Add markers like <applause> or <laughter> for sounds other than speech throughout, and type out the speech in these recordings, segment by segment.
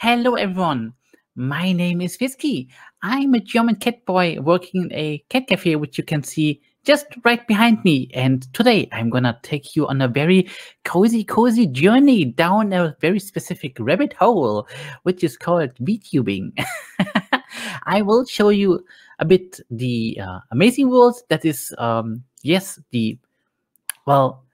Hello, everyone. My name is Fisky. I'm a German cat boy working in a cat cafe, which you can see just right behind me. And today I'm gonna take you on a very cozy, cozy journey down a very specific rabbit hole, which is called VTubing. <laughs> I will show you a bit the uh, amazing world that is, um, yes, the well,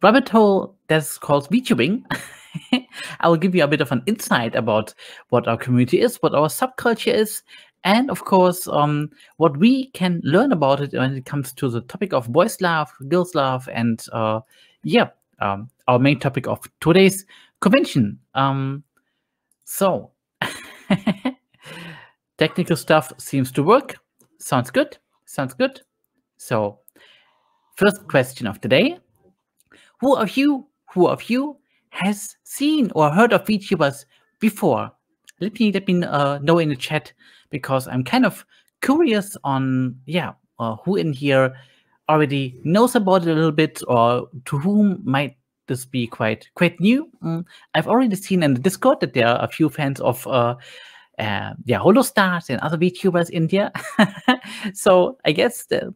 rabbit hole that's called VTubing. <laughs> <laughs> I will give you a bit of an insight about what our community is, what our subculture is, and of course, um, what we can learn about it when it comes to the topic of boys love, girls love, and uh, yeah, um, our main topic of today's convention. Um, so, <laughs> technical stuff seems to work. Sounds good. Sounds good. So, first question of the day: Who of you? Who of you has seen or heard of VTubers before? Let me let me uh, know in the chat because I'm kind of curious on yeah uh, who in here already knows about it a little bit or to whom might this be quite quite new. Mm, I've already seen in the Discord that there are a few fans of uh, uh, yeah Holostars and other VTubers in there. <laughs> so I guess the,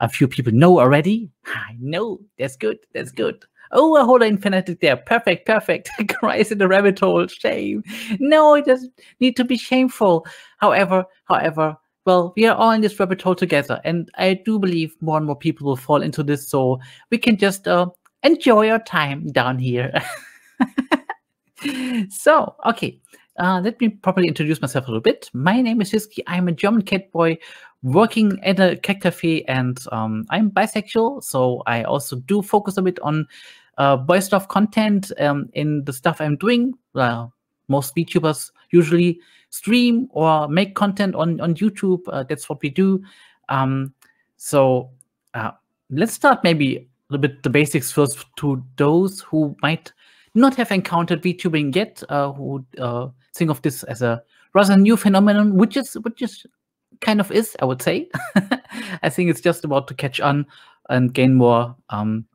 a few people know already. I know that's good. That's good. Oh, a whole infinitic there. Perfect, perfect. <laughs> Cries in the rabbit hole. Shame. No, it doesn't need to be shameful. However, however, well, we are all in this rabbit hole together, and I do believe more and more people will fall into this, so we can just uh, enjoy our time down here. <laughs> so, okay, uh, let me properly introduce myself a little bit. My name is Fisky. I'm a German cat boy working at a cat cafe, and um, I'm bisexual, so I also do focus a bit on uh, boy stuff content um, in the stuff I'm doing. Uh, most VTubers usually stream or make content on on YouTube. Uh, that's what we do. Um, so uh, let's start maybe a little bit the basics first to those who might not have encountered VTubing yet, uh, who uh, think of this as a rather new phenomenon, which is which is kind of is, I would say. <laughs> I think it's just about to catch on and gain more um,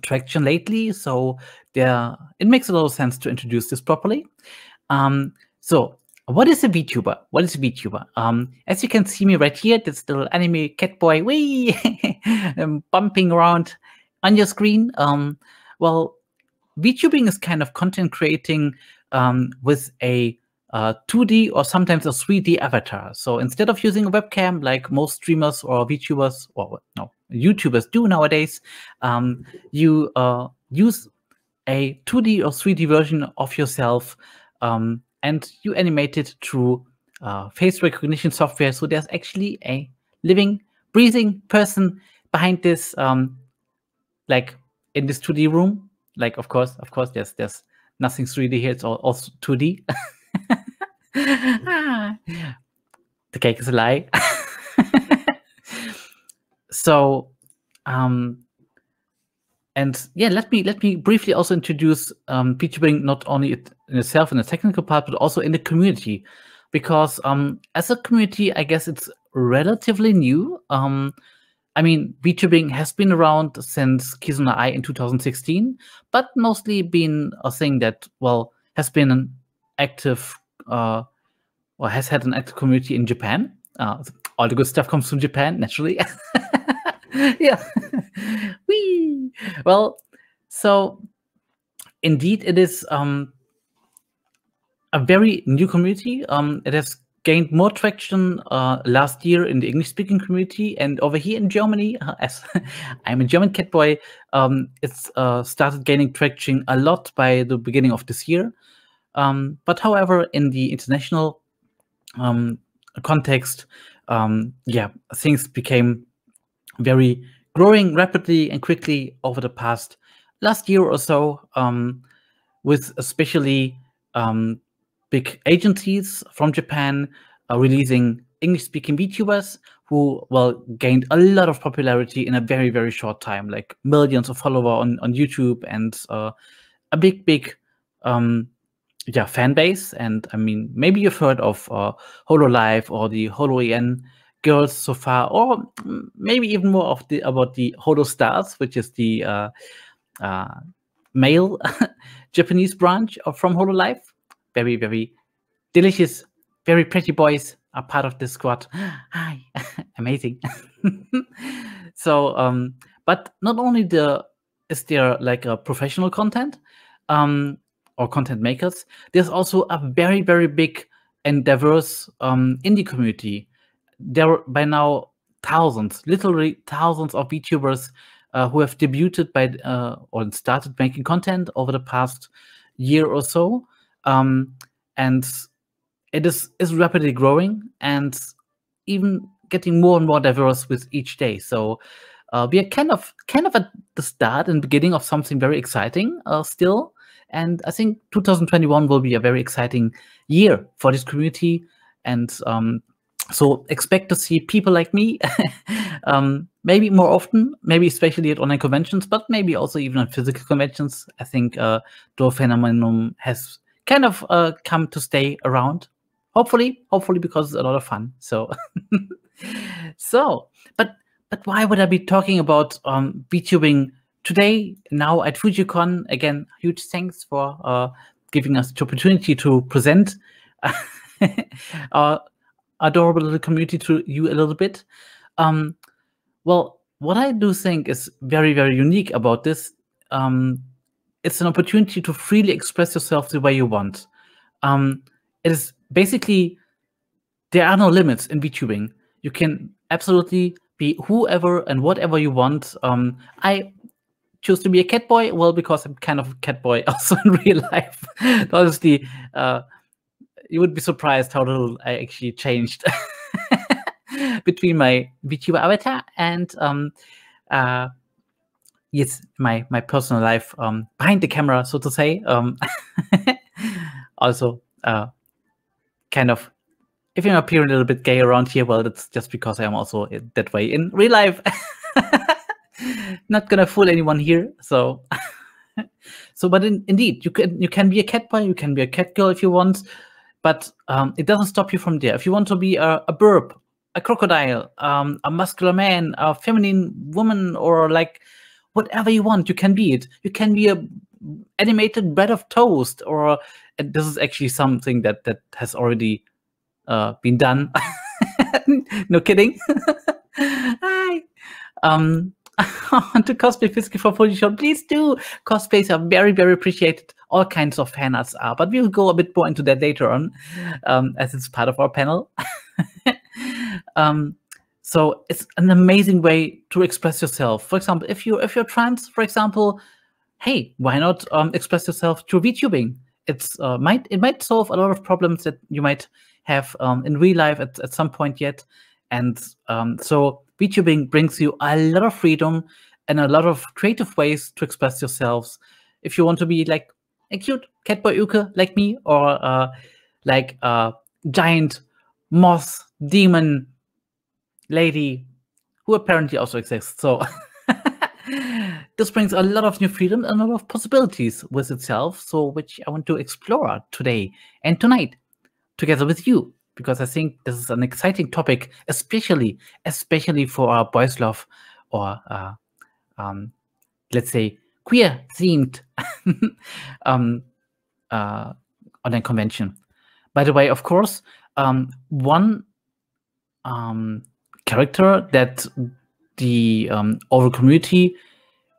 traction lately. So there, it makes a lot of sense to introduce this properly. Um, so what is a VTuber? What is a VTuber? Um, as you can see me right here, this little anime cat boy, wee, <laughs> bumping around on your screen. Um, well, VTubing is kind of content creating um, with a uh, 2D or sometimes a 3D avatar. So instead of using a webcam like most streamers or VTubers or no YouTubers do nowadays, um, you uh, use a 2D or 3D version of yourself um, and you animate it through uh, face recognition software. So there's actually a living, breathing person behind this, um, like in this 2D room. Like of course, of course, there's there's nothing 3D here. It's all, all 2D. <laughs> <laughs> the cake is a lie. <laughs> so, um, and yeah, let me let me briefly also introduce um, VTubing not only in itself in the technical part, but also in the community, because um, as a community, I guess it's relatively new. Um, I mean, VTubing has been around since Kizuna Ai in 2016, but mostly been a thing that well has been an active uh, or has had an active community in Japan. Uh, all the good stuff comes from Japan, naturally. <laughs> yeah. <laughs> Wee. Well, so indeed, it is um, a very new community. Um, it has gained more traction uh, last year in the English-speaking community, and over here in Germany, uh, <laughs> as I'm a German cat boy, um, it's uh, started gaining traction a lot by the beginning of this year. Um, but however, in the international um, context, um, yeah, things became very growing rapidly and quickly over the past last year or so, um, with especially um, big agencies from Japan uh, releasing English-speaking VTubers who well gained a lot of popularity in a very very short time, like millions of followers on on YouTube and uh, a big big um, yeah fan base. And I mean, maybe you've heard of uh, Hololive or the HoloEN girls so far, or maybe even more of the about the Holostars, which is the uh, uh, male <laughs> Japanese branch of from Hololive. Very very delicious, very pretty boys are part of this squad. <gasps> Hi, <laughs> amazing. <laughs> so, um, but not only the is there like a professional content um, or content makers, there's also a very very big and diverse um, indie community. There are by now thousands, literally thousands of VTubers uh, who have debuted by uh, or started making content over the past year or so, um, and it is is rapidly growing and even getting more and more diverse with each day. So uh, we are kind of kind of at the start and beginning of something very exciting uh, still. And I think 2021 will be a very exciting year for this community. And um, so expect to see people like me, <laughs> um, maybe more often, maybe especially at online conventions, but maybe also even at physical conventions. I think uh, Duo Phenomenon has kind of uh, come to stay around. Hopefully, hopefully because it's a lot of fun. So, <laughs> so, but but why would I be talking about um, VTubing today, now at Fujo Con? Again, huge thanks for uh, giving us the opportunity to present <laughs> our adorable little community to you a little bit. Um, well, what I do think is very, very unique about this, um, it's an opportunity to freely express yourself the way you want. Um, it is basically, there are no limits in VTubing. You can absolutely be whoever and whatever you want. Um, I choose to be a cat boy, well, because I'm kind of a cat boy <laughs> also in real life. <laughs> Honestly, uh, you would be surprised how little I actually changed <laughs> between my VTuber avatar and um, uh, yes, my my personal life um, behind the camera, so to say. Um, also, uh, kind of if I'm appearing a little bit gay around here, well, that's just because I am also that way in real life. Not gonna fool anyone here. So, <laughs> so, but in, indeed, you can you can be a cat boy, you can be a cat girl if you want, but um, it doesn't stop you from there. If you want to be a, a burp, a crocodile, um, a muscular man, a feminine woman, or like whatever you want, you can be it. You can be a animated bread of toast, or this is actually something that that has already uh, been done. <laughs> no kidding. <laughs> Hi. Um, <laughs> to cosplay physically for Photoshop, please do. Cosplays are very, very appreciated. All kinds of fan arts are, but we'll go a bit more into that later on, um, as it's part of our panel. <laughs> um, so it's an amazing way to express yourself. For example, if you if you're trans, for example, hey, why not um, express yourself through VTubing? It's uh, might it might solve a lot of problems that you might have um, in real life at, at some point yet. And um, so VTubing brings you a lot of freedom and a lot of creative ways to express yourselves. If you want to be like a cute catboy uke like me, or uh, like a giant moth demon lady who apparently also exists. So <laughs> this brings a lot of new freedom and a lot of possibilities with itself. So which I want to explore today and tonight together with you because I think this is an exciting topic, especially especially for our boys love or uh, um, let's say queer themed <laughs> um, uh, online convention. By the way, of course, um, one um, character that the um, overall community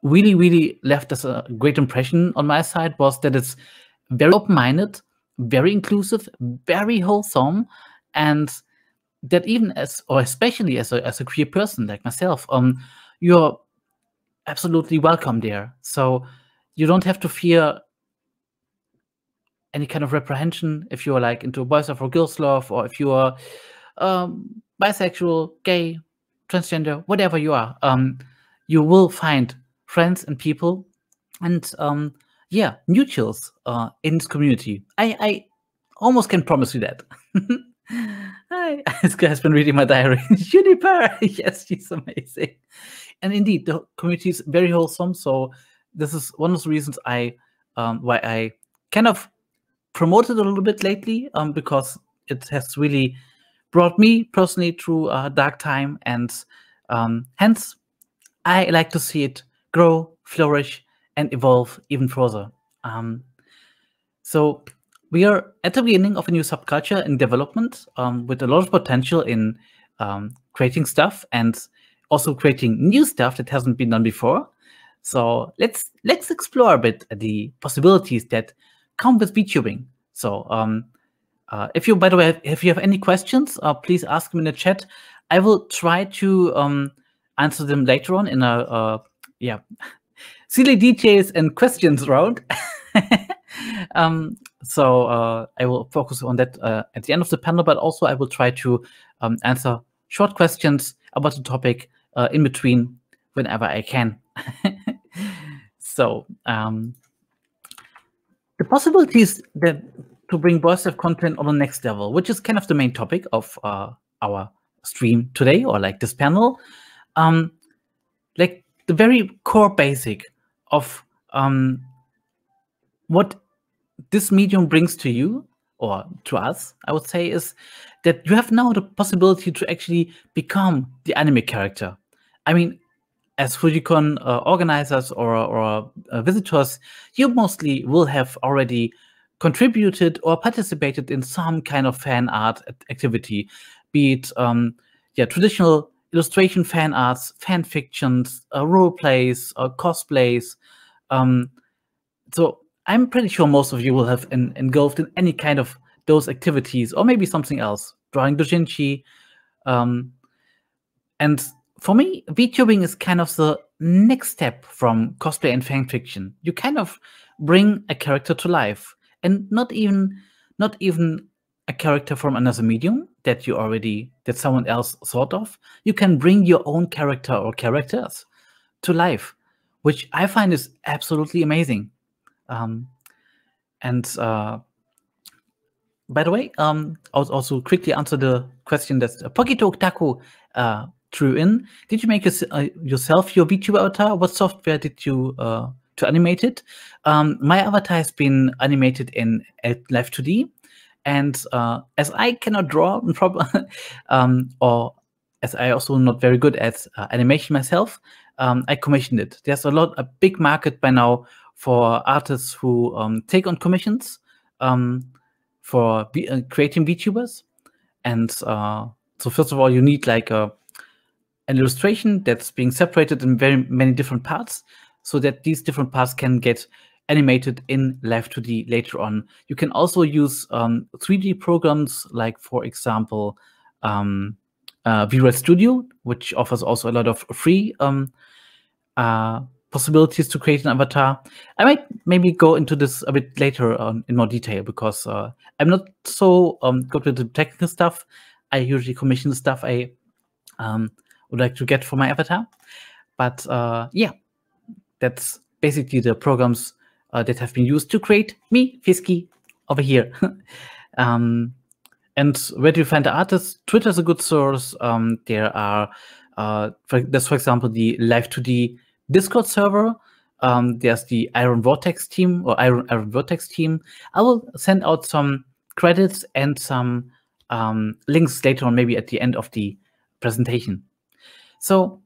really, really left us a great impression on my side was that it's very open-minded, very inclusive, very wholesome, and that even as or especially as a as a queer person like myself, um, you're absolutely welcome there. So you don't have to fear any kind of reprehension if you're like into boys love or girls love, or if you are um, bisexual, gay, transgender, whatever you are. Um, you will find friends and people, and um, yeah, mutuals uh, in this community. I, I almost can promise you that. <laughs> Hi, <laughs> this guy has been reading my diary. <laughs> Juniper, <laughs> yes, she's amazing. And indeed, the community is very wholesome. So this is one of the reasons I um, why I kind of promoted a little bit lately, um, because it has really brought me personally through a dark time, and um, hence I like to see it grow, flourish, and evolve even further. Um, so we are at the beginning of a new subculture in development um, with a lot of potential in um, creating stuff and also creating new stuff that hasn't been done before. So let's let's explore a bit the possibilities that come with VTubing. So um, uh, if you, by the way, if you have any questions, uh, please ask them in the chat. I will try to um, answer them later on in a uh, yeah <laughs> silly details and questions round. <laughs> um, so uh, I will focus on that uh, at the end of the panel, but also I will try to um, answer short questions about the topic uh, in between whenever I can. <laughs> so um, the possibilities that to bring voice content on the next level, which is kind of the main topic of uh, our stream today, or like this panel, um, like the very core basic of um, what this medium brings to you or to us, I would say, is that you have now the possibility to actually become the anime character. I mean, as Fujo Con uh, organizers or, or uh, visitors, you mostly will have already contributed or participated in some kind of fan art activity, be it um, yeah traditional illustration fan arts, fan fictions, uh, role plays, uh, cosplays. Um, so I'm pretty sure most of you will have in, engulfed in any kind of those activities, or maybe something else, drawing doujinshi. Um, and for me, VTubing is kind of the next step from cosplay and fan fiction. You kind of bring a character to life, and not even not even a character from another medium that you already that someone else thought of. You can bring your own character or characters to life, which I find is absolutely amazing. Um, and uh, by the way, um, I'll also quickly answer the question that uh, Pokito Taku uh, threw in. Did you make uh, yourself your VTuber avatar? What software did you uh, to animate it? Um, my avatar has been animated in Live 2D, and uh, as I cannot draw, <laughs> um, or as I also not very good at uh, animation myself, um, I commissioned it. There's a lot, a big market by now for artists who um, take on commissions um, for uh, creating VTubers. And uh, so first of all, you need like a, an illustration that's being separated in very many different parts so that these different parts can get animated in Live 2D later on. You can also use um, 3D programs like, for example, um, uh, VRoid Studio, which offers also a lot of free um, uh, possibilities to create an avatar. I might maybe go into this a bit later on in more detail because uh, I'm not so um, good with the technical stuff. I usually commission the stuff I um, would like to get for my avatar. But uh, yeah, that's basically the programs uh, that have been used to create me, Fisky, over here. <laughs> um, and where do you find the artists? Twitter is a good source. Um, there are, uh, for, there's for example the Live 2D Discord server. Um, there's the Iron Vortex team or Iron, Iron Vortex team. I will send out some credits and some um, links later on, maybe at the end of the presentation. So,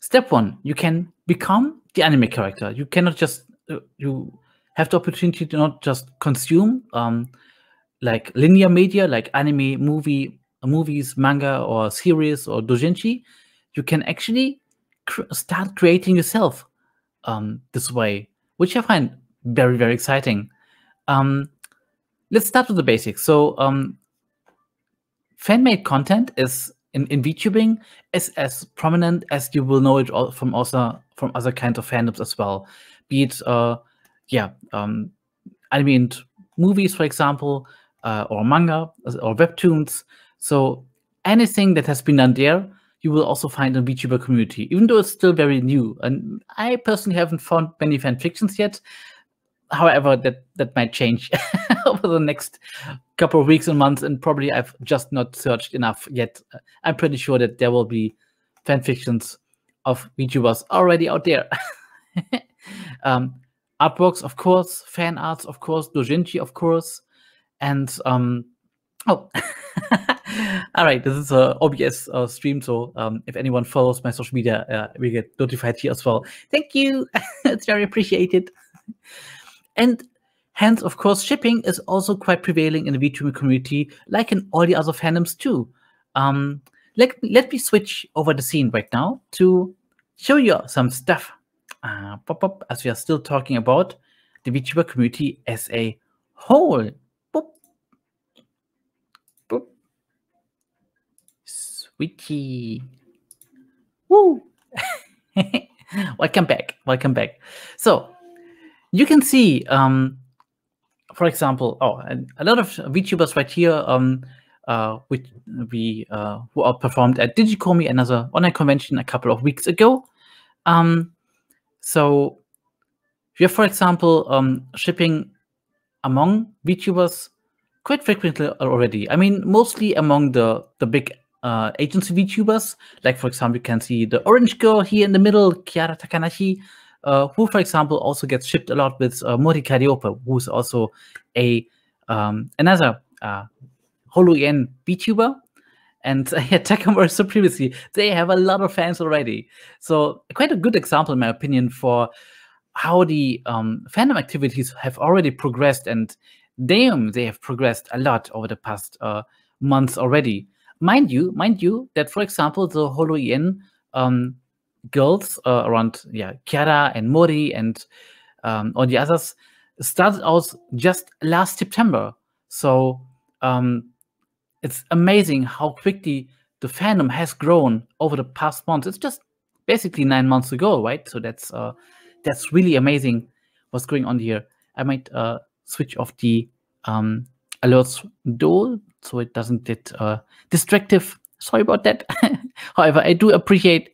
step one, you can become the anime character. You cannot just uh, you have the opportunity to not just consume um, like linear media, like anime, movie, movies, manga, or series, or doujinshi. You can actually cr start creating yourself um, this way, which I find very, very exciting. Um, let's start with the basics. So um, fan-made content is in, in VTubing is as prominent as you will know it from also from other kinds of fandoms as well. Be it uh, yeah, um, animated movies, for example, uh, or manga or webtoons. So anything that has been done there you will also find a VTuber community, even though it's still very new. And I personally haven't found many fan fictions yet. However, that that might change <laughs> over the next couple of weeks and months, and probably I've just not searched enough yet. I'm pretty sure that there will be fan fictions of VTubers already out there. <laughs> um, artworks, of course, fan arts, of course, doujinshi, of course, and um, oh. <laughs> All right, this is a OBS uh, stream, so um, if anyone follows my social media, uh, we get notified here as well. Thank you, <laughs> it's very appreciated. And Hence, of course, shipping is also quite prevailing in the VTuber community, like in all the other fandoms too. Um, let, let me switch over the scene right now to show you some stuff. Uh, pop up as we are still talking about the VTuber community as a whole. Sweetie. Woo! <laughs> welcome back. Welcome back. So you can see, um, for example, oh, a lot of VTubers right here, um, uh, which we uh, who are performed at Digikomi, another online convention, a couple of weeks ago. Um, so we have, for example, um, shipping among VTubers quite frequently already. I mean, mostly among the the big uh, agency VTubers. Like, for example, you can see the orange girl here in the middle, Kiara Takanashi, uh, who, for example, also gets shipped a lot with uh, Mori Calliope, who's also a um, another uh, HoloEN VTuber. And uh, <laughs> yeah, they have a lot of fans already. So quite a good example, in my opinion, for how the um, fandom activities have already progressed. And damn, they have progressed a lot over the past uh, months already mind you, mind you that for example the HoloEN um, girls uh, around yeah Kiara and Mori and um, all the others started out just last September. So um, it's amazing how quickly the fandom has grown over the past months. It's just basically nine months ago, right? So that's uh, that's really amazing what's going on here. I might uh, switch off the um, alerts dual so it doesn't get uh, distractive. Sorry about that. <laughs> However, I do appreciate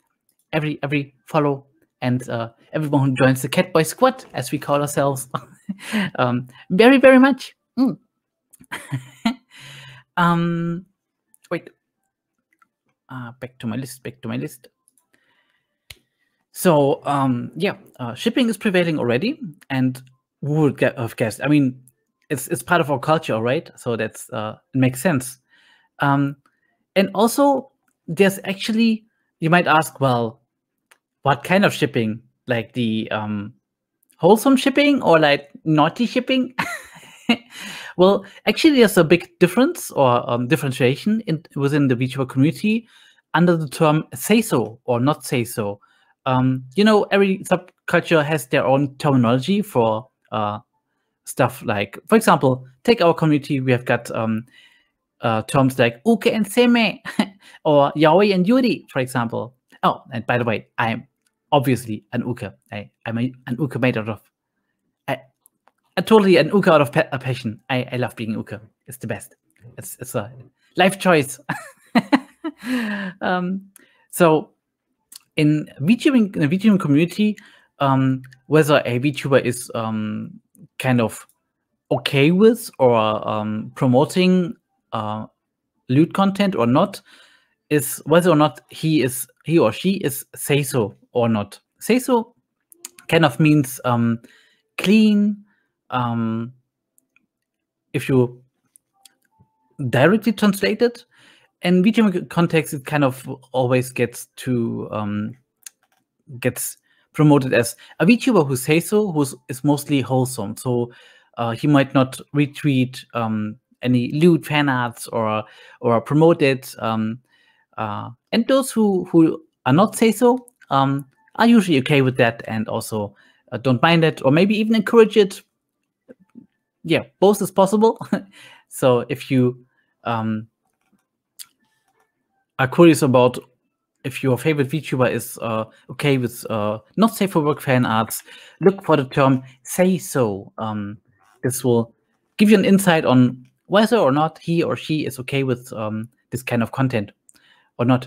every every follow and uh, everyone who joins the Catboy Squad, as we call ourselves, <laughs> um, very very much. Mm. <laughs> um, wait. Uh, back to my list. Back to my list. So um, yeah, uh, shipping is prevailing already, and who would have guessed? I mean, it's it's part of our culture, right? So that's uh, it makes sense. Um, and also, there's actually you might ask, well, what kind of shipping? Like the um, wholesome shipping or like naughty shipping? <laughs> well, actually, there's a big difference or um, differentiation in, within the VTuber community under the term "seiso" or "not seiso." Um, you know, every subculture has their own terminology for uh, stuff like, for example, take our community, we have got um, uh, terms like uke and seme <laughs> or yaoi and yuri, for example. Oh, and by the way, I'm obviously an uke. I, I'm a, an uke made out of, I, I totally an uke out of a passion. I, I love being uke. It's the best. It's, it's a life choice. <laughs> um, so in VTubing, in the VTubing community, um, whether a VTuber is um, kind of okay with or um, promoting uh, content or not is whether or not he is he or she is seiso or not. Seiso kind of means um, clean. Um, if you directly translate it, in video context, it kind of always gets to um, gets promoted as a VTuber who says so, who is mostly wholesome. So uh, he might not retweet um, any lewd fan arts or or promote it. Um, uh, and those who who are not seiso um, are usually okay with that and also uh, don't mind it or maybe even encourage it. Yeah, both is possible. <laughs> so if you um, are curious about if your favorite VTuber is uh, okay with uh, not safe for work fan arts, look for the term seiso. Um, this will give you an insight on whether or not he or she is okay with um, this kind of content or not.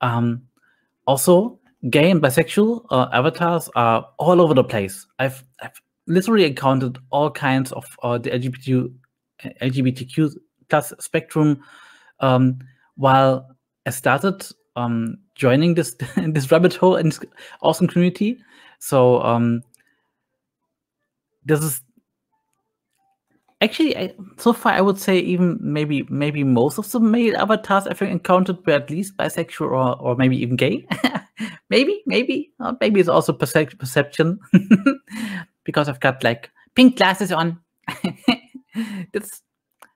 Um, also, gay and bisexual uh, avatars are all over the place. I've, I've literally encountered all kinds of uh, the LGBTQ, LGBTQ plus spectrum um, while I started um, joining this <laughs> this rabbit hole and this awesome community. So um, this is actually I, so far I would say even maybe maybe most of the male avatars I've encountered were at least bisexual or or maybe even gay. <laughs> maybe maybe maybe it's also perce- perception <laughs> because I've got like pink glasses on That's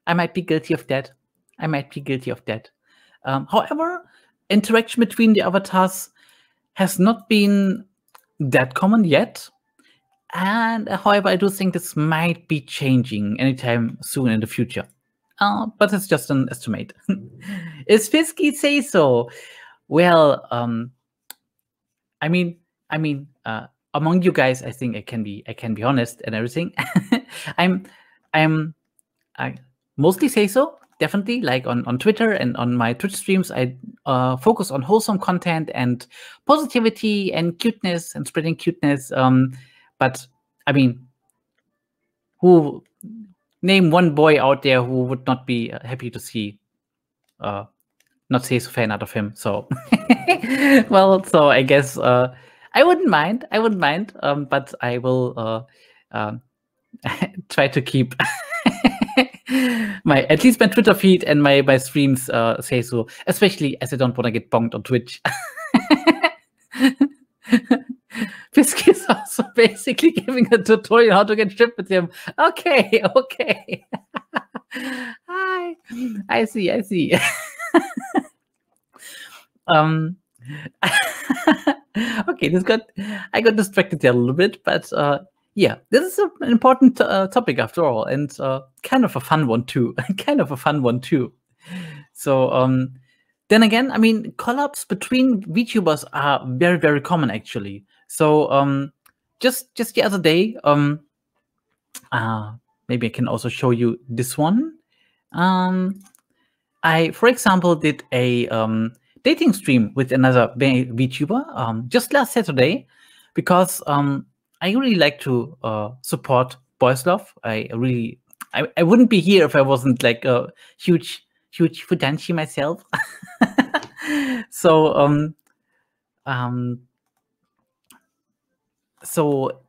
I might be guilty of that. I might be guilty of that. Um, however, interaction between the avatars has not been that common yet. And uh, however, I do think this might be changing anytime soon in the future. Uh, but it's just an estimate. <laughs> Is Fisky seiso? Well, um, I mean, I mean, uh, among you guys, I think I can be, I can be honest and everything. <laughs> I'm, I'm, I mostly seiso. Definitely, like on on Twitter and on my Twitch streams, I uh, focus on wholesome content and positivity and cuteness and spreading cuteness. Um, but I mean, who name one boy out there who would not be uh, happy to see uh, not seiso fan out of him. So, <laughs> well, so I guess uh, I wouldn't mind. I wouldn't mind, um, but I will uh, uh, <laughs> try to keep <laughs> my at least my Twitter feed and my my streams uh, seiso. Especially as I don't want to get bonked on Twitch. <laughs> Fisk is also basically giving a tutorial how to get shipped with him. Okay, <laughs> okay. Hi. I see, I see. um okay, this got I got distracted there a little bit, but uh yeah, this is an important uh, topic after all, and uh, kind of a fun one too. <laughs> kind of a fun one too. So um, then again, I mean, collabs between VTubers are very, very common actually. So um, just just the other day, um, uh, maybe I can also show you this one. Um, I, for example, did a um, dating stream with another VTuber um, just last Saturday because um, I really like to uh, support boys love. I really, I, I wouldn't be here if I wasn't like a huge, huge fudanshi myself. <laughs> so, um, um, so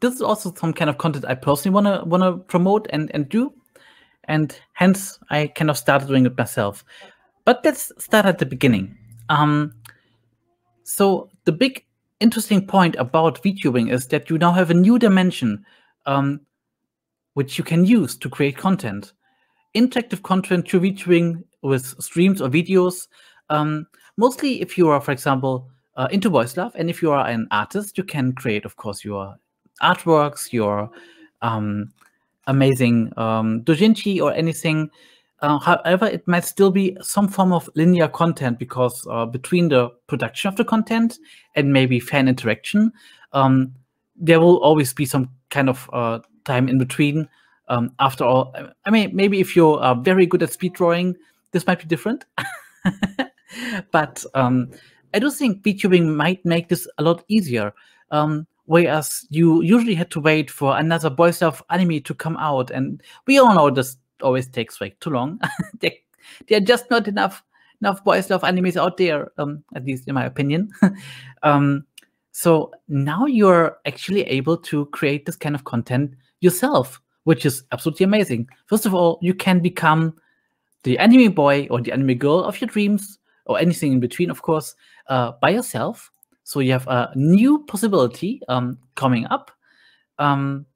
this is also some kind of content I personally wanna wanna promote and and do, and hence I kind of started doing it myself. But let's start at the beginning. Um, so the big interesting point about VTubing is that you now have a new dimension um, which you can use to create content. Interactive content through VTubing with streams or videos. Um, mostly if you are, for example, uh, into boys love, and if you are an artist, you can create, of course, your artworks, your um, amazing um, doujinshi or anything uh, however, it might still be some form of linear content because uh, between the production of the content and maybe fan interaction, um, there will always be some kind of uh, time in between. Um, after all, I mean, maybe if you're very good at speed drawing, this might be different. <laughs> but um, I do think VTubing might make this a lot easier. Um, whereas you usually had to wait for another Boys Love anime to come out, and we all know this always takes like too long. <laughs> there, there are just not enough enough boys love animes out there, um, at least in my opinion. <laughs> um, so now you're actually able to create this kind of content yourself, which is absolutely amazing. First of all, you can become the anime boy or the anime girl of your dreams, or anything in between, of course, uh, by yourself. So you have a new possibility um, coming up. Um,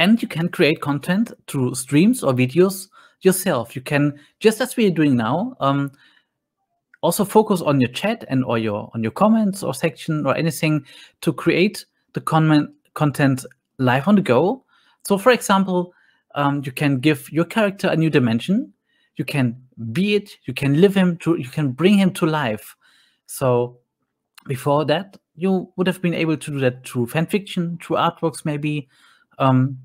and you can create content through streams or videos yourself. You can, just as we're doing now, um, also focus on your chat and or your on your comments or section or anything to create the comment content live on the go. So, for example, um, you can give your character a new dimension. You can be it. You can live him to. You can bring him to life. So, before that, you would have been able to do that through fan fiction, through artworks, maybe. Um,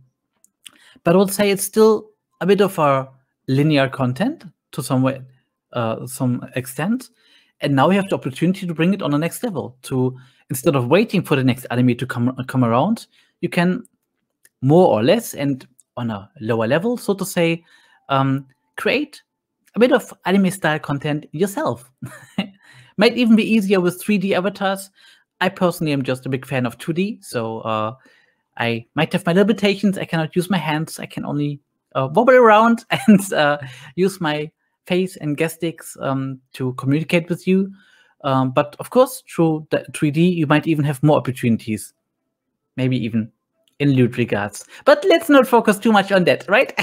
but I would say it's still a bit of a linear content to some way, uh, some extent. And now we have the opportunity to bring it on the next level. To instead of waiting for the next anime to come come around, you can more or less and on a lower level, so to say, um, create a bit of anime style content yourself. <laughs> Might even be easier with 3D avatars. I personally am just a big fan of 2D, so uh, I might have my limitations. I cannot use my hands. I can only uh, wobble around <laughs> and uh, use my face and gestics um, to communicate with you. Um, but of course, through the 3D, you might even have more opportunities. Maybe even in lewd regards. But let's not focus too much on that, right?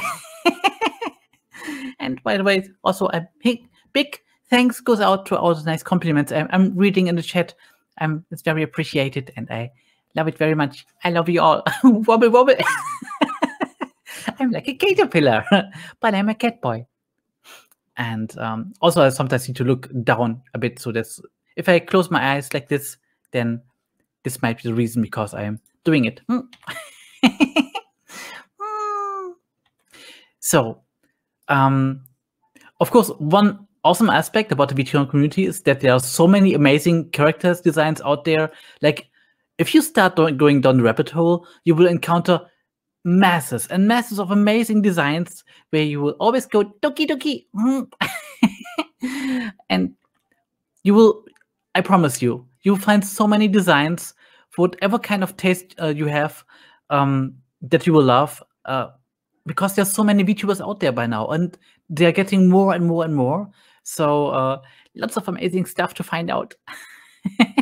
<laughs> and by the way, also a big, big thanks goes out to all the nice compliments I'm, I'm reading in the chat. Um, it's very appreciated, and I love it very much. I love you all. <laughs> wobble wobble. <laughs> I'm like a caterpillar, <laughs> but I'm a cat boy. And um, also, I sometimes need to look down a bit. So that's if I close my eyes like this, then this might be the reason because I am doing it. Hmm. so, um, of course, one awesome aspect about the VTuber community is that there are so many amazing characters designs out there. Like, if you start going down the rabbit hole, you will encounter masses and masses of amazing designs where you will always go doki doki. <laughs> and you will, I promise you, you'll find so many designs for whatever kind of taste uh, you have um, that you will love. Uh, because there's so many VTubers out there by now, and they're getting more and more and more. So uh, lots of amazing stuff to find out. <laughs>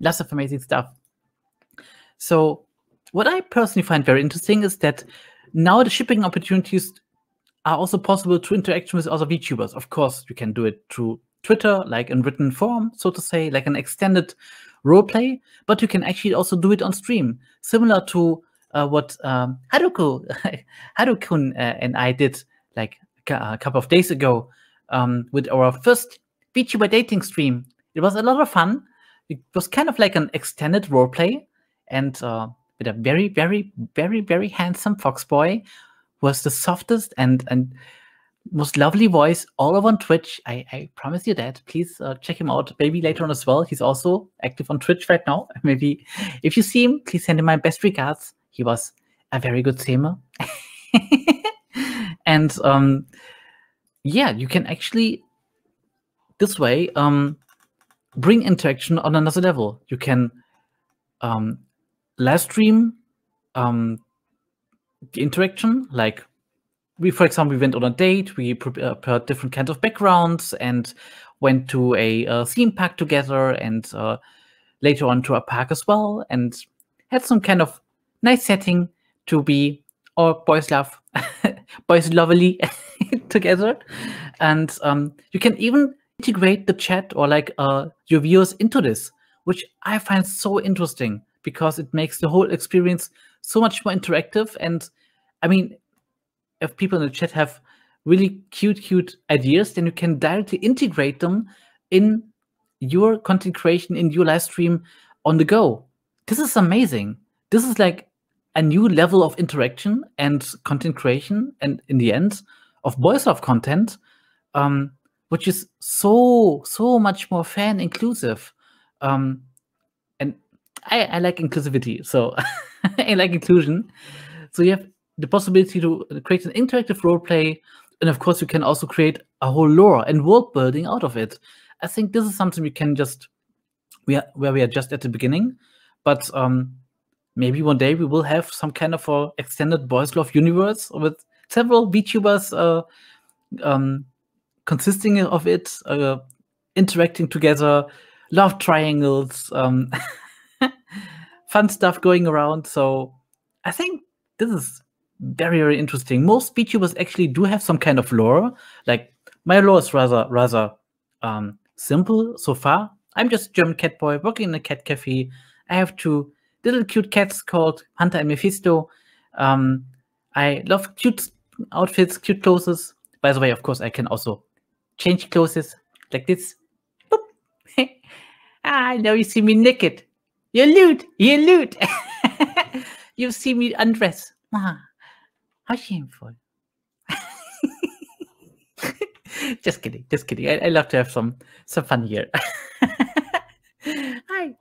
lots of amazing stuff. So what I personally find very interesting is that now the shipping opportunities are also possible through interaction with other VTubers. Of course, you can do it through Twitter, like in written form, so to say, like an extended roleplay, but you can actually also do it on stream, similar to uh, what um, Haruko, <laughs> Harukun uh, and I did like a couple of days ago um, with our first VTuber dating stream. It was a lot of fun. It was kind of like an extended roleplay, and uh, with a very, very, very, very handsome fox boy was the softest and and most lovely voice all over on Twitch. I, I promise you that. Please uh, check him out maybe later on as well. He's also active on Twitch right now. <laughs> Maybe if you see him, please send him my best regards. He was a very good streamer. <laughs> and um, yeah, you can actually this way um, bring interaction on another level. You can um, live stream um, the interaction, like we, for example, we went on a date, we prepared different kinds of backgrounds and went to a, a theme park together and uh, later on to a park as well and had some kind of nice setting to be all boys love, <laughs> boys lovely <laughs> together. And um, you can even integrate the chat or like uh, your viewers into this, which I find so interesting because it makes the whole experience so much more interactive. And I mean, if people in the chat have really cute, cute ideas, then you can directly integrate them in your content creation, in your live stream on the go. This is amazing. This is like a new level of interaction and content creation, and in the end, of voice of content, um, which is so so much more fan inclusive. Um, and I, I like inclusivity, so <laughs> I like inclusion. So you have the possibility to create an interactive role play, and of course, you can also create a whole lore and world building out of it. I think this is something we can just we are where we are just at the beginning, but um, maybe one day we will have some kind of a extended boys love universe with several VTubers uh, um, consisting of it, uh, interacting together, love triangles, um, <laughs> fun stuff going around. So I think this is very very interesting. Most VTubers actually do have some kind of lore. Like my lore is rather rather um, simple so far. I'm just a German cat boy working in a cat cafe. I have two little cute cats called Hunter and Mephisto. Um, I love cute outfits, cute clothes. By the way, of course, I can also change clothes like this. <laughs> ah, now you see me naked. You lewd, you lewd. <laughs> you see me undress. Ah, how shameful. <laughs> just kidding, just kidding. I, I, love to have some some fun here. Hi.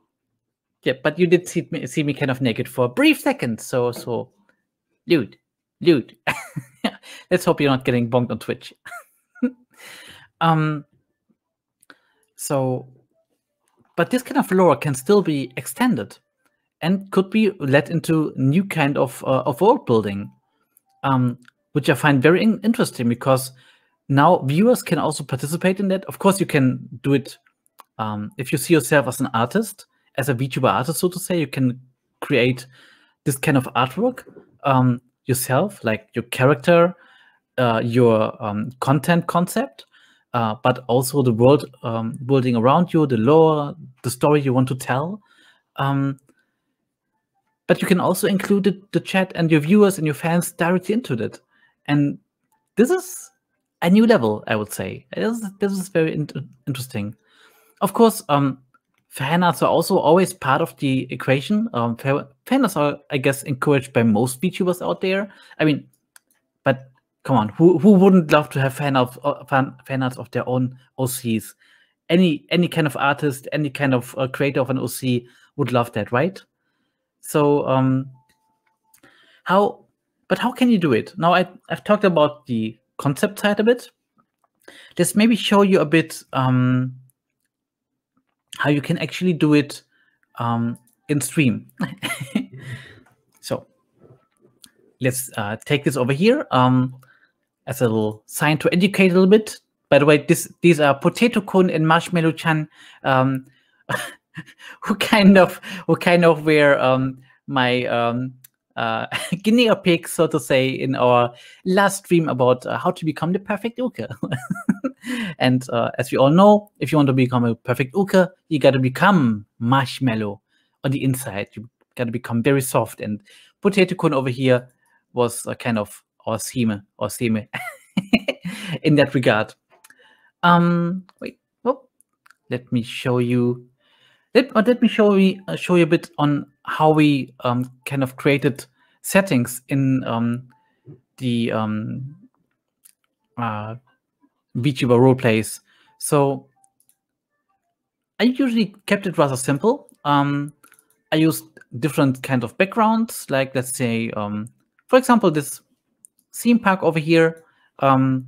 Yeah, but you did see me see me kind of naked for a brief second. So so, lewd, lewd. Let's hope you're not getting bonked on Twitch. Um. So, but this kind of lore can still be extended, and could be led into new kind of uh, of world building um, which I find very in interesting because now viewers can also participate in that. Of course, you can do it um, if you see yourself as an artist, as a VTuber artist, so to say. You can create this kind of artwork um, yourself, like your character, uh, your um, content concept, uh, but also the world um, building around you, the lore, the story you want to tell. Um, but you can also include the, the chat and your viewers and your fans directly into it. And this is a new level, I would say. This is, this is very in interesting. Of course, um, fan arts are also always part of the equation. Um, fan arts are, I guess, encouraged by most VTubers out there. I mean, come on, who who wouldn't love to have fan of uh, fan, fan arts of their own OCs? Any any kind of artist, any kind of uh, creator of an OC would love that, right? So um, how, but how can you do it? Now I I've talked about the concept side a bit. Let's maybe show you a bit um, how you can actually do it um, in stream. <laughs> so let's uh, take this over here um, as a little sign to educate a little bit. By the way, this these are Potato Kun and Marshmallow Chan, um, <laughs> who kind of who kind of were um, my um, uh, <laughs> guinea pig, so to say, in our last stream about uh, how to become the perfect Uke. <laughs> and uh, as we all know, if you want to become a perfect Uke, you got to become marshmallow on the inside. You got to become very soft. And Potato Kun over here was a kind of or seme or seme <laughs> in that regard. Um, wait, oh, let me show you. Let, let me show you uh, show you a bit on how we um, kind of created settings in um, the um, uh, VTuber role plays. So I usually kept it rather simple. Um, I used different kind of backgrounds, like let's say, um, for example, this theme park over here, um,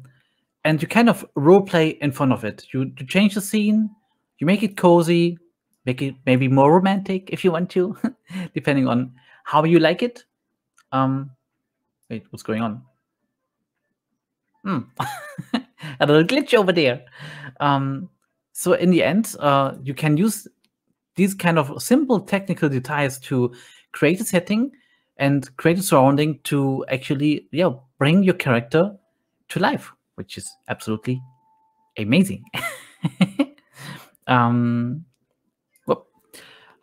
and you kind of role play in front of it. You, you change the scene, you make it cozy, make it maybe more romantic if you want to, <laughs> depending on how you like it. Um, wait, what's going on? Hmm. <laughs> a little glitch over there. Um, so in the end, uh, you can use these kind of simple technical details to create a setting and create a surrounding to actually, yeah, bring your character to life, which is absolutely amazing. <laughs> um,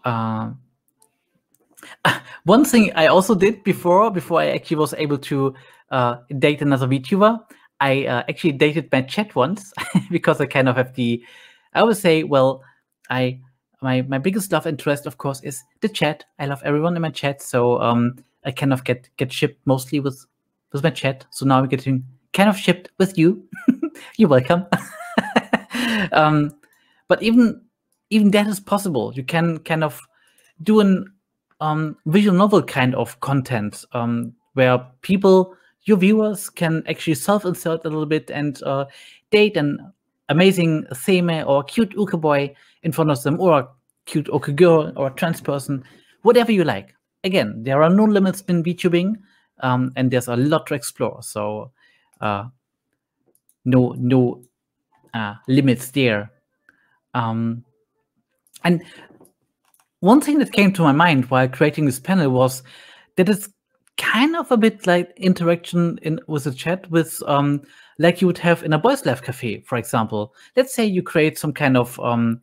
uh, <laughs> one thing I also did before, before I actually was able to uh, date another VTuber, I uh, actually dated my chat once <laughs> because I kind of have the, I would say, well, I my my biggest love interest, of course, is the chat. I love everyone in my chat, so um, I kind of get get shipped mostly with with my chat. So now I'm getting kind of shipped with you. <laughs> You're welcome. <laughs> um, but even even that is possible. You can kind of do an um, visual novel kind of content um, where people, your viewers, can actually self-insert a little bit and uh, date an amazing seme or cute uke boy in front of them, or a cute uke girl or a trans person, whatever you like. Again, there are no limits in VTubing, um, and there's a lot to explore. So, uh, no no uh, limits there. Um, and one thing that came to my mind while creating this panel was that it's kind of a bit like interaction in with the chat with um like you would have in a boys life cafe for example let's say you create some kind of um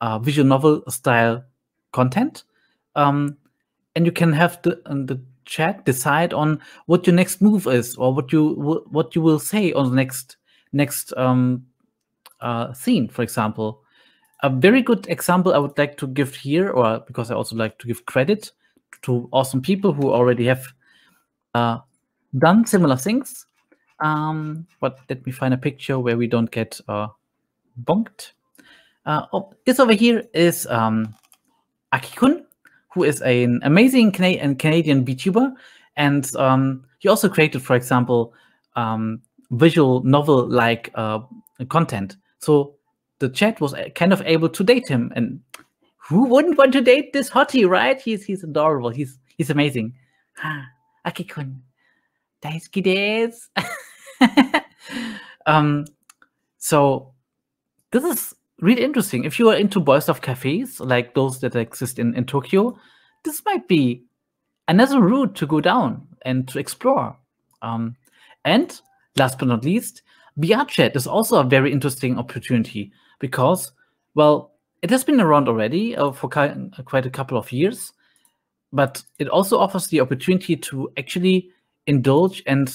uh, visual novel style content um and you can have the the chat decide on what your next move is or what you what you will say on the next next um uh scene for example a very good example I would like to give here, or because I also like to give credit to awesome people who already have uh, done similar things. Um, but let me find a picture where we don't get uh, bonked. Uh, oh, this over here is um, Akikun, who is an amazing Cana Canadian VTuber. And um, he also created, for example, um, visual novel-like uh, content. So the chat was kind of able to date him. And who wouldn't want to date this hottie, right? He's he's adorable. He's he's amazing. <sighs> Aki-kun, daisuki desu. <laughs> um, so this is really interesting. If you are into boys love cafes, like those that exist in, in Tokyo, this might be another route to go down and to explore. Um, and last but not least, VR chat is also a very interesting opportunity because, well, it has been around already uh, for quite a couple of years, but it also offers the opportunity to actually indulge and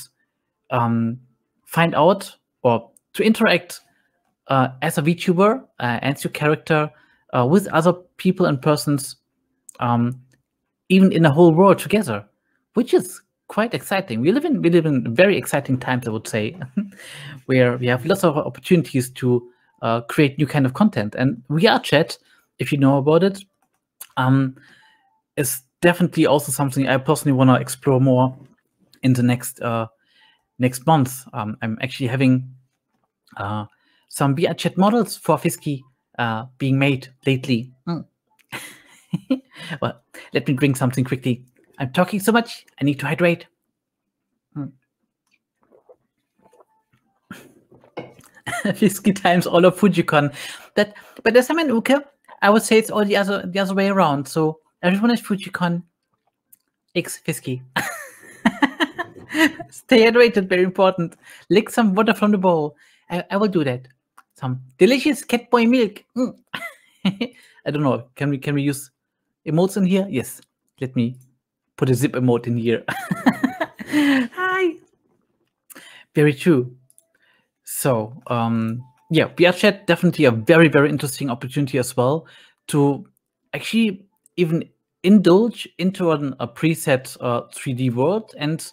um, find out or to interact uh, as a VTuber uh, and your character uh, with other people and persons, um, even in the whole world together, which is quite exciting. We live in we live in very exciting times, I would say, <laughs> where we have lots of opportunities to uh, create new kind of content. And VR chat, if you know about it, um, is definitely also something I personally want to explore more in the next uh, next month. Um, I'm actually having uh, some VR chat models for Fisky uh, being made lately. Mm. <laughs> well, let me drink something quickly. I'm talking so much. I need to hydrate. Mm. <laughs> Fisky times all of Fujo Con. That, but there's some in Uke. I would say it's all the other the other way around. So everyone is Fujo Con. X Fisky. <laughs> Stay hydrated, very important. Lick some water from the bowl. I, I will do that. Some delicious cat boy milk. Mm. <laughs> I don't know. Can we can we use emotes in here? Yes. Let me put a zip emote in here. <laughs> Hi. Very true. So um yeah, VR chat definitely a very, very interesting opportunity as well to actually even indulge into an, a preset uh, 3D world and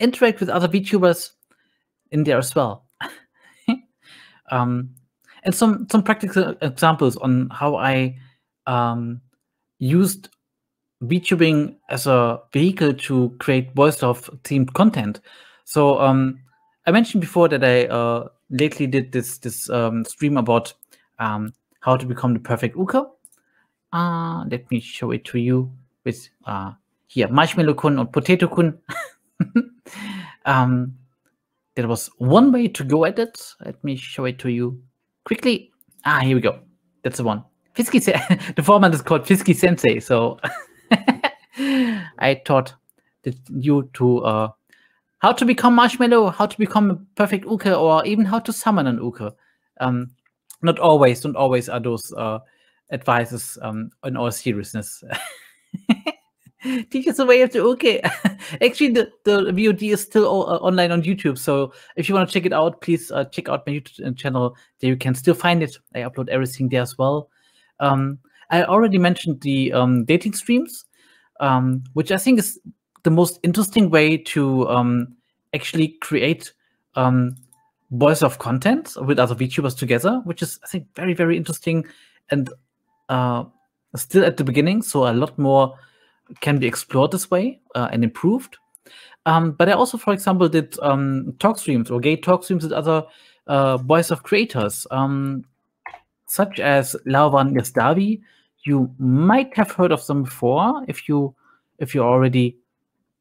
interact with other VTubers in there as well. <laughs> um, and some some practical examples on how I um, used VTubing as a vehicle to create boys love themed content. So um, I mentioned before that I uh, lately did this this um, stream about um, how to become the perfect Uke. Uh, let me show it to you with uh, here Marshmallow Kun and Potato Kun. <laughs> um, there was one way to go at it. Let me show it to you quickly. Ah, here we go. That's the one. Fisky, <laughs> the format is called Fisky Sensei. So <laughs> I taught you to uh, how to become Marshmallow, how to become a perfect Uke, or even how to summon an Uke. Um, not always, don't always are those uh, advices um, in all seriousness. <laughs> Teach us the way of the Uke. Actually, the, the VOD is still uh, online on YouTube. So if you want to check it out, please uh, check out my YouTube uh, channel. There you can still find it. I upload everything there as well. Um, I already mentioned the um, dating streams, um, which I think is the most interesting way to um, actually create um, boys love content with other VTubers together, which is I think very very interesting and uh, still at the beginning. So a lot more can be explored this way uh, and improved. Um, but I also, for example, did um, talk streams or gay talk streams with other uh, boys love creators, um, such as Lauvan Yastavi. You might have heard of them before if you if you're already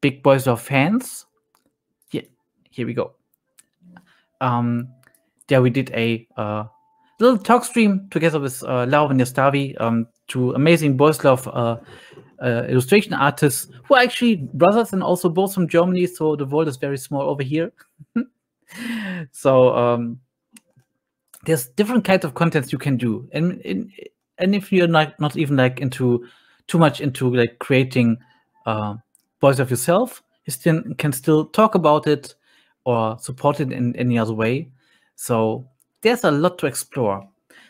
big boys love fans. Yeah, here we go. Um, there we did a uh, little talk stream together with uh, Lauvan Yastavi, um, amazing boys love uh, uh, illustration artists who are actually brothers and also both from Germany. So the world is very small over here. <laughs> so um, there's different kinds of contents you can do, and and if you're not not even like into too much into like creating uh, boys love yourself, you still can still talk about it or support it in any other way. So there's a lot to explore.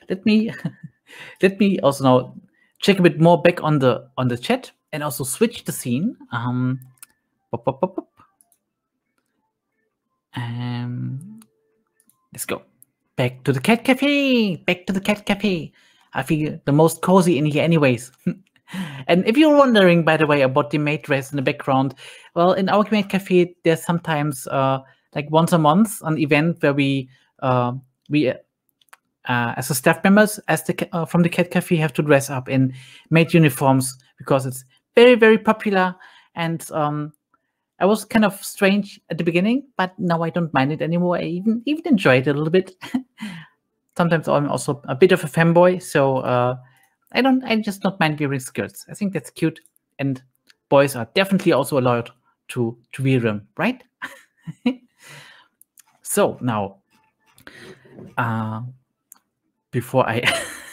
Let me <laughs> let me also now check a bit more back on the on the chat and also switch the scene. Um, pop, pop, pop, pop. Um, let's go back to the cat cafe. Back to the cat cafe. I feel the most cozy in here, anyways. <laughs> and if you're wondering, by the way, about the dress in the background, well, in our maid cafe, there's sometimes uh, like once a month an event where we uh, we uh, as a staff members, as the uh, from the cat cafe, have to dress up in maid uniforms because it's very very popular. And um, I was kind of strange at the beginning, but now I don't mind it anymore. I even even enjoy it a little bit. <laughs> Sometimes I'm also a bit of a fanboy, so uh, I don't. I just don't mind wearing skirts. I think that's cute, and boys are definitely also allowed to to wear them, right? <laughs> so now, uh, before I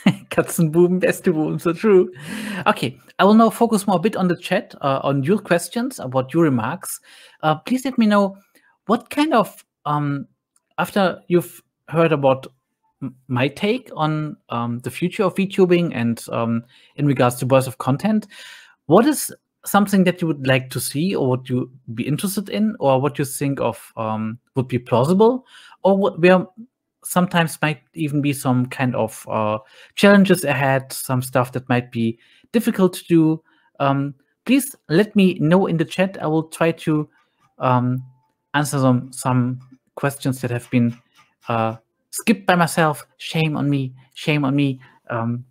<laughs> Katzenbuben, beste Buben, so true. Okay, I will now focus more a bit on the chat, uh, on your questions, about your remarks. Uh, please let me know what kind of, um, after you've heard about my take on um, the future of VTubing and um, in regards to boys love content, what is something that you would like to see or would you be interested in or what you think of um, would be plausible or what, where sometimes might even be some kind of uh, challenges ahead, some stuff that might be difficult to do. Um, please let me know in the chat. I will try to um, answer some some questions that have been uh, skipped by myself. Shame on me. Shame on me. Um,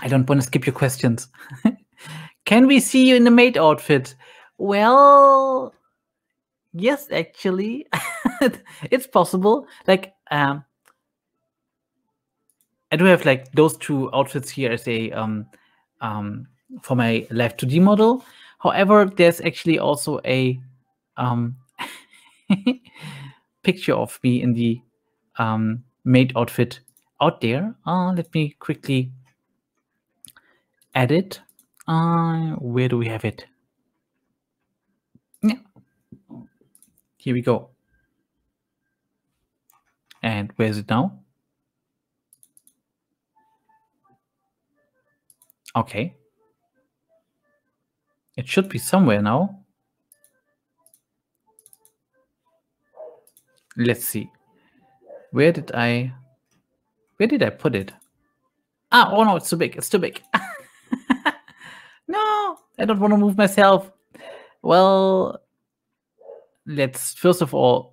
I don't want to skip your questions. <laughs> Can we see you in the maid outfit? Well, yes, actually, <laughs> it's possible. Like, um, I do have like those two outfits here as a um, um, for my live 2D model. However, there's actually also a um, <laughs> picture of me in the um, maid outfit out there. Uh, let me quickly add it. Uh, where do we have it? Yeah. Here we go. And where is it now? Okay. It should be somewhere now. Let's see. Where did I... Where did I put it? Ah, oh no, it's too big. It's too big. <laughs> no, I don't want to move myself. Well, let's first of all...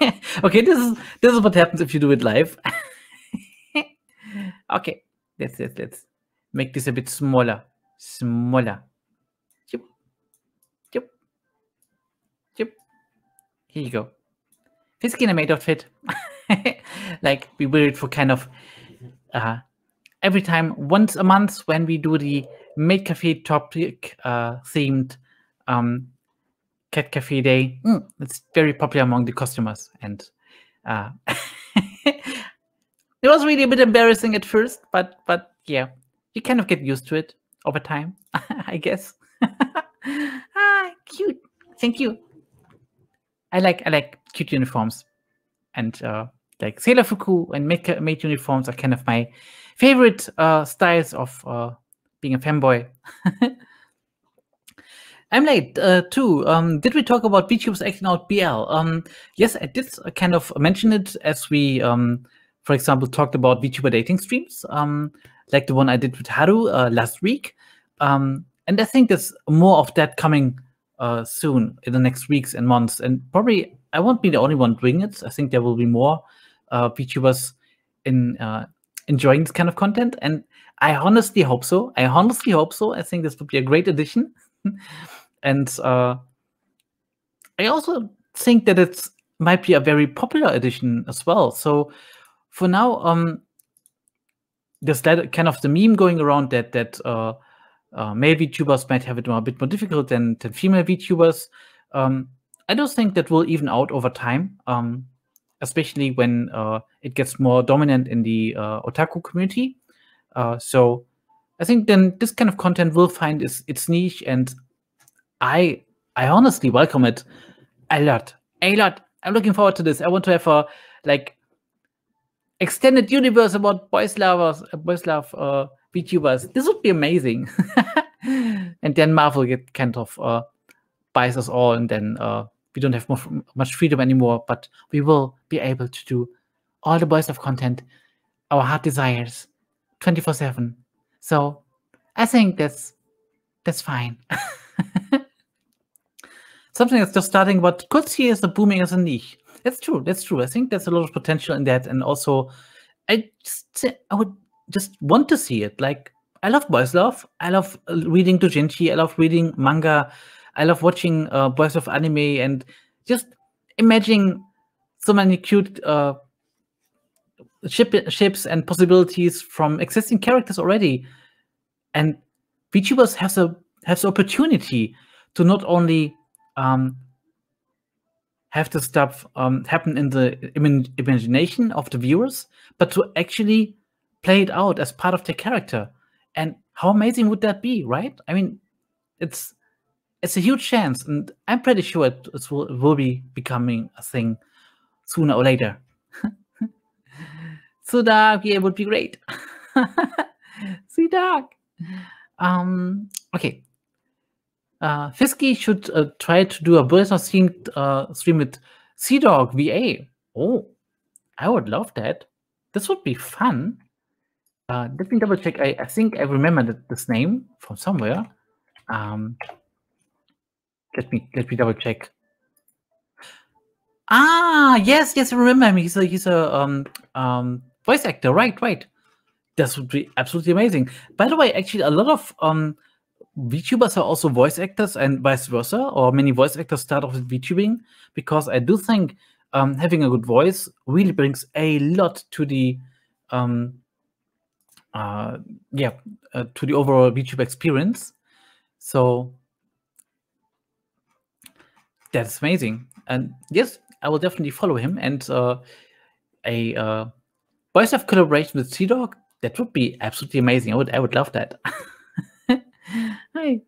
<laughs> okay, this is this is what happens if you do it live. <laughs> okay, let's let's let's make this a bit smaller, smaller. Yep, yep, yep. Here you go. This skin made outfit. <laughs> like we wear it for kind of uh, every time once a month when we do the maid cafe topic uh, themed um, cat cafe day. Mm, it's very popular among the customers and uh, <laughs> it was really a bit embarrassing at first, but but yeah, you kind of get used to it over time, <laughs> I guess. <laughs> ah, cute. Thank you. I like I like cute uniforms, and uh, like Sailor Fuku and maid, maid uniforms are kind of my favorite uh, styles of uh, being a fanboy. <laughs> I'm late uh, too. Um, did we talk about VTube's acting out BL? Um, yes, I did kind of mention it as we, um, for example, talked about VTuber dating streams. Um, like the one I did with Haru uh, last week. Um, and I think there's more of that coming uh, soon in the next weeks and months. And probably I won't be the only one doing it. I think there will be more uh, VTubers in uh, enjoying this kind of content. And I honestly hope so. I honestly hope so. I think this would be a great addition. <laughs> and uh, I also think that it might be a very popular edition as well. So for now, um, there's that kind of the meme going around that that uh, uh, male VTubers might have it a bit more difficult than, than female VTubers. Um, I don't think that will even out over time, um, especially when uh, it gets more dominant in the uh, otaku community. Uh, so I think then this kind of content will find its, its niche, and I I honestly welcome it a lot, a lot. I'm looking forward to this. I want to have a like extended universe about boys lovers, boys love uh, VTubers. This would be amazing. <laughs> and then Marvel get kind of uh, buys us all, and then uh, we don't have much freedom anymore. But we will be able to do all the boys love content our heart desires, twenty four seven. So I think that's that's fine. <laughs> Something that's just starting, but could see as a booming as a niche. That's true. That's true. I think there's a lot of potential in that, and also, I just I would just want to see it. Like I love boys love. I love uh, reading doujinshi. I love reading manga. I love watching uh, boys love anime and just imagining so many cute uh, ship ships and possibilities from existing characters already. And VTubers have the have the opportunity to not only um, have this stuff um, happen in the Im imagination of the viewers, but to actually play it out as part of the character. And how amazing would that be, right? I mean, it's it's a huge chance, and I'm pretty sure it, it, will, it will be becoming a thing sooner or later. <laughs> so dark, yeah, it would be great. <laughs> so dark. Um, okay. Uh, Fisky should uh, try to do a Burst stream, uh, stream with Sea Dog VA. Oh, I would love that. This would be fun. Uh, let me double check. I, I think I remember this name from somewhere. Um, let me let me double check. Ah, yes, yes, I remember him. He's a he's a um um voice actor. Right, right. This would be absolutely amazing. By the way, actually, a lot of um VTubers are also voice actors and vice versa, or many voice actors start off with VTubing because I do think um, having a good voice really brings a lot to the um, uh, yeah uh, to the overall VTube experience. So that's amazing. And yes, I will definitely follow him. And uh, a uh, boys love collaboration with Sea Dog, that would be absolutely amazing. I would I would love that. <laughs> Hi.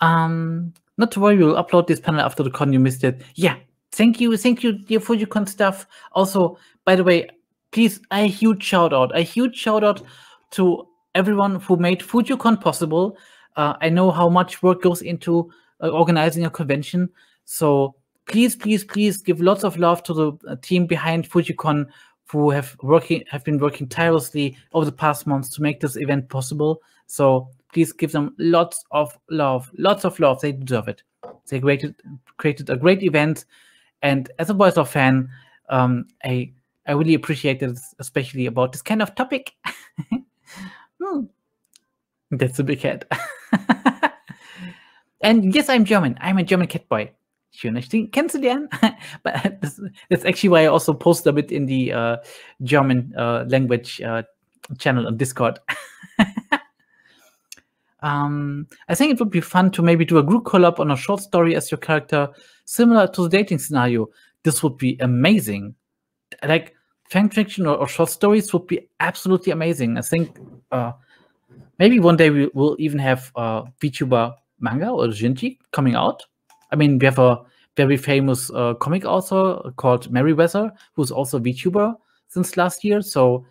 Um, not to worry, we'll upload this panel after the con. You missed it. Yeah. Thank you. Thank you, dear Fujo Con stuff. Also, by the way, please, a huge shout out, a huge shout out to everyone who made Fujo Con possible. Uh, I know how much work goes into uh, organizing a convention. So please, please, please give lots of love to the uh, team behind Fujo Con who have working have been working tirelessly over the past months to make this event possible. So please give them lots of love, lots of love. They deserve it. They created created a great event, and as a Boys love fan, um, I I really appreciate it, especially about this kind of topic. <laughs> hmm. That's a big head. <laughs> and yes, I'm German. I'm a German cat boy. Schön, euch kennenzulernen. <laughs> but that's, that's actually why I also post a bit in the uh, German uh, language uh, channel on Discord. Um, I think it would be fun to maybe do a group collab on a short story as your character, similar to the dating scenario. This would be amazing. Like fan fiction or, or short stories would be absolutely amazing. I think uh, maybe one day we will even have uh, VTuber manga or Jinji coming out. I mean, we have a very famous uh, comic author called Merryweather, who's also a VTuber since last year. So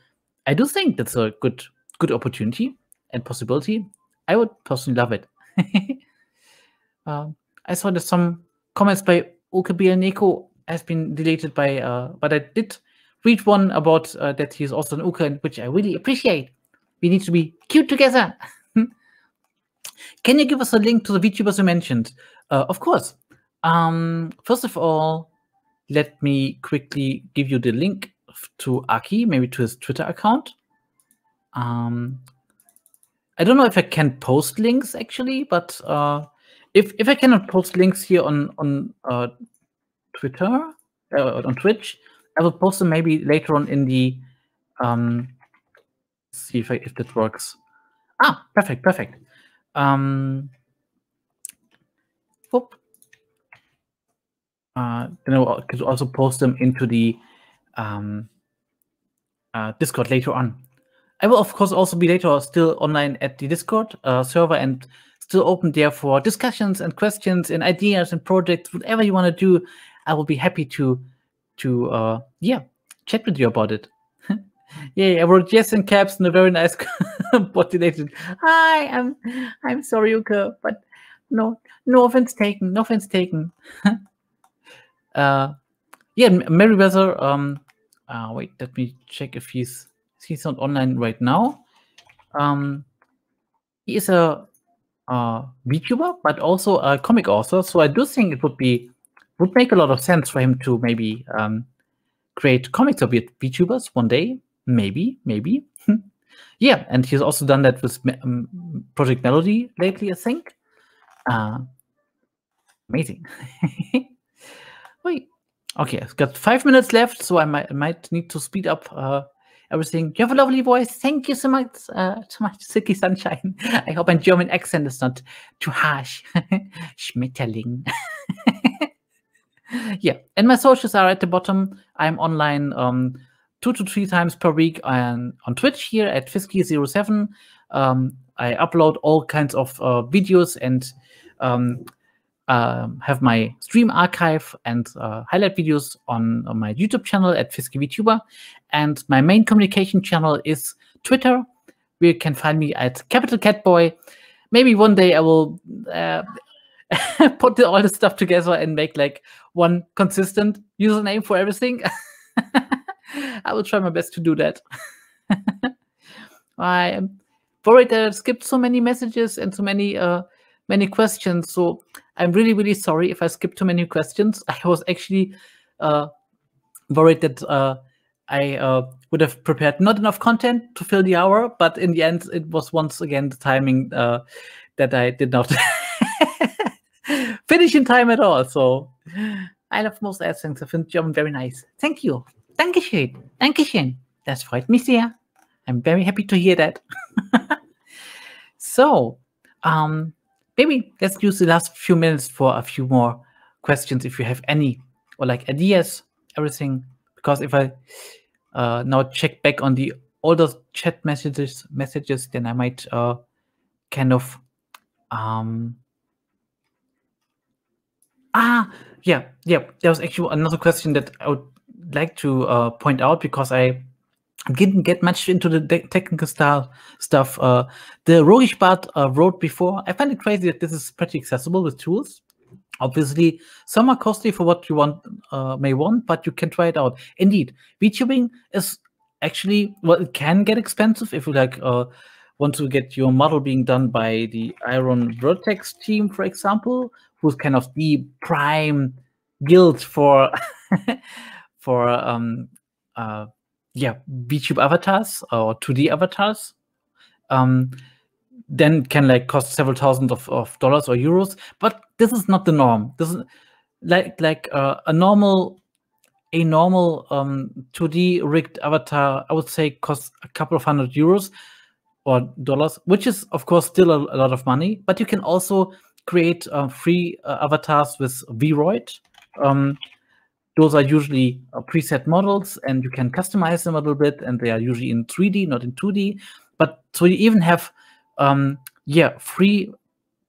I do think that's a good good opportunity and possibility. I would personally love it. <laughs> um, I saw that some comments by Okabi and Neko has been deleted by, uh, but I did read one about uh, that he's also an Uke, which I really appreciate. We need to be cute together. <laughs> Can you give us a link to the VTubers you mentioned? Uh, of course. Um, first of all, let me quickly give you the link to Aki, maybe to his Twitter account. Um, I don't know if I can post links actually, but uh, if if I cannot post links here on on uh, Twitter uh, on Twitch, I will post them maybe later on in the. Um, see if I, if that works. Ah, perfect, perfect. Um, whoop. Uh, then I could also post them into the um, uh, Discord later on. I will, of course, also be later still online at the Discord uh, server and still open there for discussions and questions and ideas and projects, whatever you want to do. I will be happy to, to uh, yeah, chat with you about it. <laughs> yeah, I wrote yes in caps and a very nice <laughs> bot related. Hi, I'm, I'm sorry, Yuka, but no, no offense taken, no offense taken. <laughs> uh, yeah, Merryweather. Um, uh, wait, let me check if he's he's not online right now. Um, he is a, a VTuber, but also a comic author. So I do think it would be would make a lot of sense for him to maybe um, create comics of VTubers one day. Maybe, maybe. <laughs> yeah, and he's also done that with um, Project Melody lately, I think. Uh, amazing. <laughs> Wait. Okay, I've got five minutes left, so I might, might need to speed up uh, everything. You have a lovely voice. Thank you so much, uh, so much, Silky Sunshine. <laughs> I hope my German accent is not too harsh. <laughs> Schmetterling. <laughs> yeah, and my socials are at the bottom. I'm online um, two to three times per week on, on Twitch here at Fisky07. Um, I upload all kinds of uh, videos and um, uh, have my stream archive and uh, highlight videos on, on, my YouTube channel at Fisky VTuber. And my main communication channel is Twitter. where You can find me at Capital Catboy. Maybe one day I will uh, <laughs> put all the stuff together and make like one consistent username for everything. <laughs> I will try my best to do that. <laughs> I am worried that I skipped so many messages and so many uh, many questions. So I'm really, really sorry if I skipped too many questions. <laughs> I was actually uh, worried that uh, I uh, would have prepared not enough content to fill the hour, but in the end, it was once again the timing uh, that I did not <laughs> finish in time at all. So I love most Accents. I find German very nice. Thank you. Dankeschön. Dankeschön. Das freut mich sehr. I'm very happy to hear that. <laughs> so, um, maybe let's use the last few minutes for a few more questions if you have any or like ideas, everything. Because if I uh, now check back on the older chat messages, messages, then I might uh, kind of um, ah yeah yeah. There was actually another question that I would like to uh, point out because I didn't get much into the technical style stuff. Uh, the Rogish Bart uh, wrote before. I find it crazy that this is pretty accessible with tools. Obviously, some are costly for what you want uh, may want, but you can try it out. Indeed, VTubing is actually well, it can get expensive if you like uh, want to get your model being done by the Iron Vertex team, for example, who's kind of the prime guild for <laughs> for um, uh, yeah VTube avatars or 2D avatars, um, then can like cost several thousand of, of dollars or euros. But this is not the norm. This is like like uh, a normal a normal um, 2D rigged avatar. I would say costs a couple of hundred euros or dollars, which is of course still a, a lot of money. But you can also create uh, free uh, avatars with VRoid. Um, those are usually uh, preset models and you can customize them a little bit and they are usually in 3D, not in 2D. But so you even have, um, yeah, free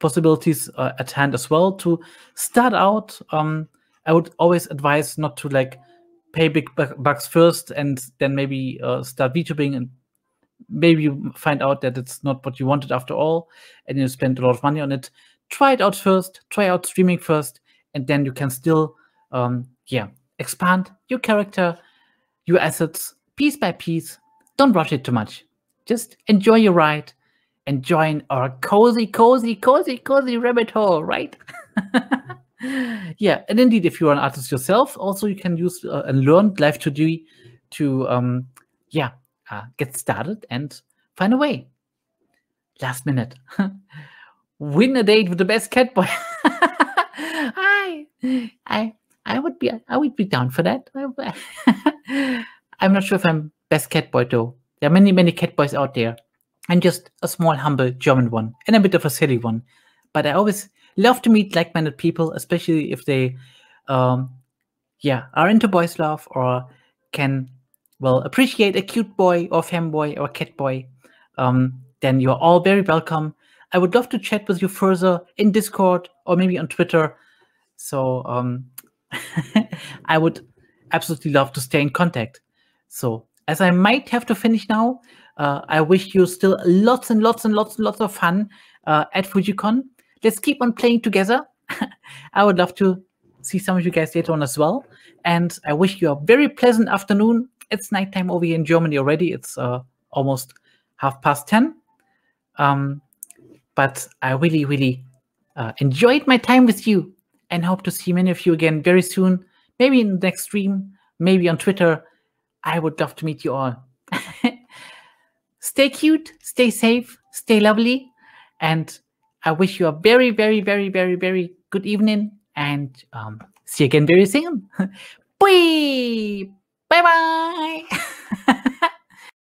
possibilities uh, at hand as well to start out. Um, I would always advise not to like pay big bucks first and then maybe uh, start VTubing and maybe you find out that it's not what you wanted after all and you spend a lot of money on it. Try it out first, try out streaming first, and then you can still um, yeah, expand your character, your assets piece by piece. Don't rush it too much. Just enjoy your ride and join our cozy, cozy, cozy, cozy rabbit hole, right? <laughs> yeah, and indeed, if you're an artist yourself, also you can use uh, and learn Live 2D to, um, yeah, uh, get started and find a way. Last minute. <laughs> Win a date with the best cat boy. <laughs> Hi. I I would be I would be down for that. <laughs> I'm not sure if I'm best cat boy though. There are many many cat boys out there. I'm just a small humble German one and a bit of a silly one. But I always love to meet like-minded people, especially if they, um, yeah, are into boys love or can well appreciate a cute boy or femboy or cat boy. Um, then you're all very welcome. I would love to chat with you further in Discord or maybe on Twitter. So um, <laughs> I would absolutely love to stay in contact. So, as I might have to finish now, uh, I wish you still lots and lots and lots and lots of fun uh, at Fujo Con. Let's keep on playing together. <laughs> I would love to see some of you guys later on as well. And I wish you a very pleasant afternoon. It's nighttime over here in Germany already. It's uh, almost half past 10. Um, but I really, really uh, enjoyed my time with you and hope to see many of you again very soon. Maybe in the next stream, maybe on Twitter. I would love to meet you all. <laughs> stay cute, stay safe, stay lovely, and I wish you a very, very, very, very, very good evening and um, see you again very soon. <laughs> Bye bye. <laughs>